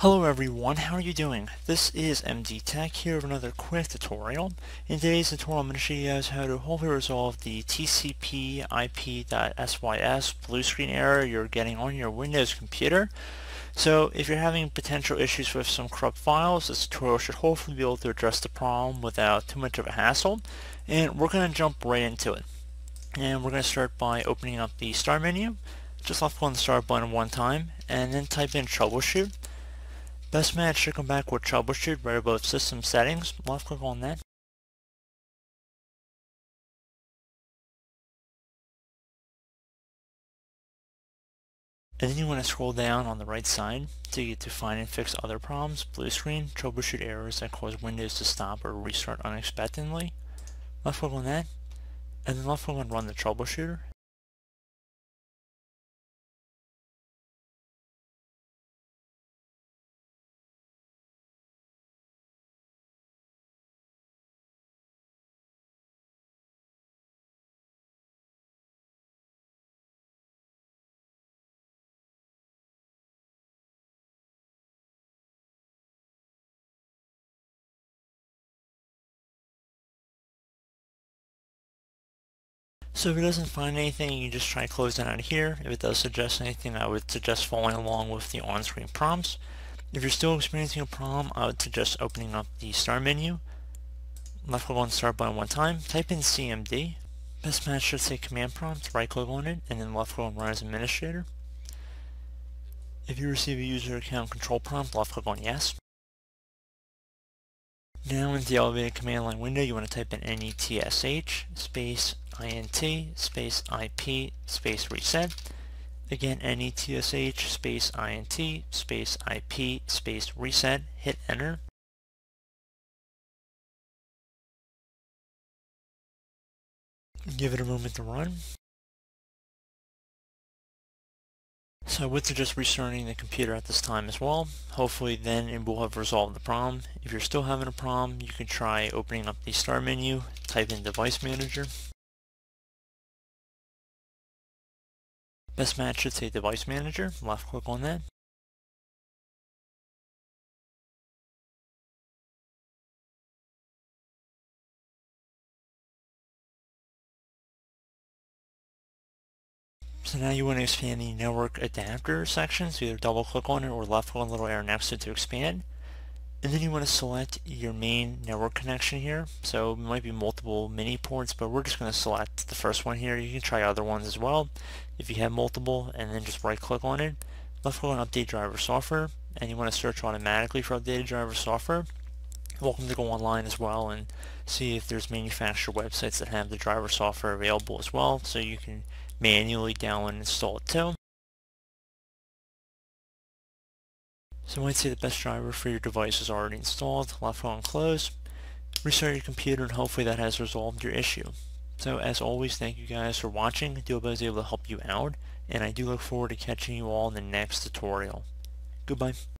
Hello everyone, how are you doing? This is MD Tech here with another quick tutorial. In today's tutorial I'm going to show you guys how to hopefully resolve the TCP IP.SYS blue screen error you're getting on your Windows computer. So if you're having potential issues with some corrupt files, this tutorial should hopefully be able to address the problem without too much of a hassle. And we're going to jump right into it. And we're going to start by opening up the start menu. Just left click on the start button one time and then type in troubleshoot. Best match should come back with troubleshoot right above system settings. Left click on that. And then you want to scroll down on the right side to get to find and fix other problems, blue screen, troubleshoot errors that cause Windows to stop or restart unexpectedly. Left click on that, and then left click on run the troubleshooter. So if it doesn't find anything, you just try closing out here. If it does suggest anything, I would suggest following along with the on-screen prompts. If you're still experiencing a problem, I would suggest opening up the start menu. Left click on the start button one time, type in CMD. Best match should say command prompt, right click on it, and then left click on run as administrator. If you receive a user account control prompt, left click on yes. Now in the elevated command line window, you want to type in netsh space int space ip space reset. Again, netsh space int space ip space reset. Hit enter. Give it a moment to run. I would suggest restarting the computer at this time as well. Hopefully then it will have resolved the problem. If you're still having a problem, you can try opening up the start menu, type in device manager. Best match should say device manager, left click on that. So now you want to expand the network adapter section, so either double click on it or left click on the little arrow next to it to expand. And then you want to select your main network connection here. So it might be multiple mini ports, but we're just going to select the first one here. You can try other ones as well if you have multiple, and then just right click on it. Left click on update driver software, and you want to search automatically for updated driver software. Welcome to go online as well and see if there's manufacturer websites that have the driver software available as well, so you can manually download and install it too. So once you see the best driver for your device is already installed, left on close, restart your computer and hopefully that has resolved your issue. So as always, thank you guys for watching. I do hope I was able to help you out, and I do look forward to catching you all in the next tutorial. Goodbye.